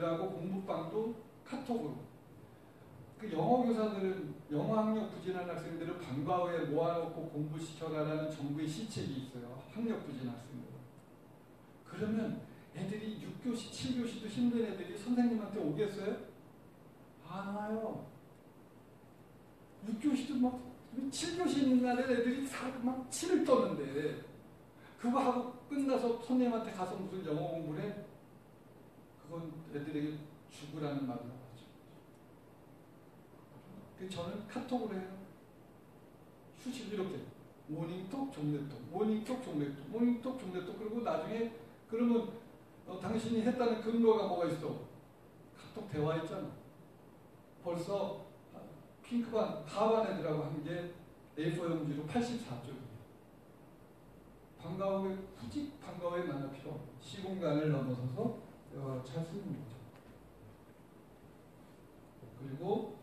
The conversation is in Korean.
단톡방도 카톡으로. 그 영어 교사들은 영어 학력 부진한 학생들을 방과후에 모아놓고 공부시켜라라는 정부의 시책이 있어요. 학력 부진 학생들. 그러면 애들이 6교시, 7교시도 힘든 애들이 선생님한테 오겠어요? 안 와요. 6교시도 막 7교시 있는 날에 애들이 사- 막 치를 떠는데 그거 하고 끝나서 선생님한테 가서 무슨 영어 공부를 해? 죽으라는 말을 하죠. 그 저는 카톡으로 해요. 수식 이렇게 모닝톡 종례톡 모닝톡 종례톡 모닝톡 종례톡 그리고 나중에 그러면 어, 당신이 했다는 근거가 뭐가 있어? 카톡 대화 있잖아. 벌써 핑크반 하반 애들하고 한 게 A4 용지로 84쪽이에요. 방과후에 굳이 방과후에 만날 필요 시공간을 넘어서서 어, 잘 쓰는 거죠. 그리고